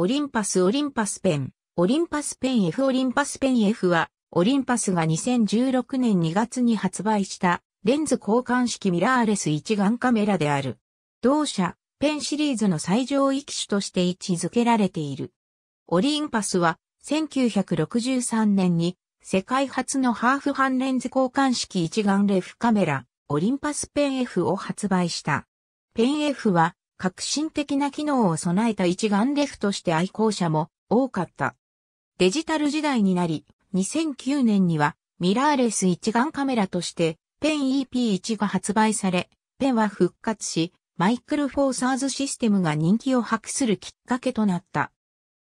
オリンパスオリンパスペン、オリンパスペン F オリンパスペン F は、オリンパスが2016年2月に発売したレンズ交換式ミラーレス一眼カメラである。同社、ペンシリーズの最上位機種として位置づけられている。オリンパスは1963年に世界初のハーフ半レンズ交換式一眼レフカメラ、オリンパスペン F を発売した。ペン F は革新的な機能を備えた一眼レフとして愛好者も多かった。デジタル時代になり、2009年にはミラーレス一眼カメラとしてペン EP1 が発売され、ペンは復活し、マイクロフォーサーズシステムが人気を博するきっかけとなった。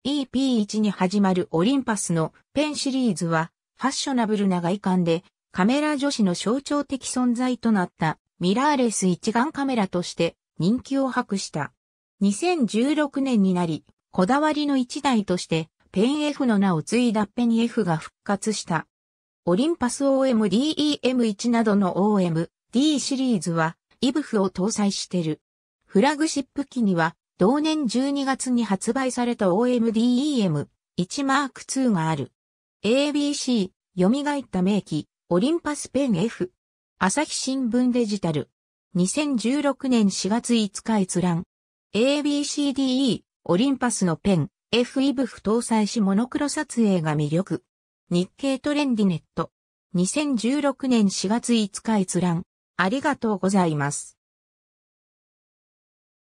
EP1 に始まるオリンパスのペンシリーズは、ファッショナブルな外観でカメラ女子の象徴的存在となったミラーレス一眼カメラとして人気を博した。2016年になり、こだわりの一台として、ペン F の名を継いだペン F が復活した。オリンパス OMDEM1 などの OMD シリーズは、イブフを搭載してる。フラグシップ機には、同年12月に発売された OMDEM1 Mark II がある。ABC、蘇った名機、オリンパスペン F。朝日新聞デジタル。2016年4月5日閲覧。ABCDE、オリンパスのペン、F イブフ搭載しモノクロ撮影が魅力。日経トレンディネット。2016年4月5日閲覧。ありがとうございます。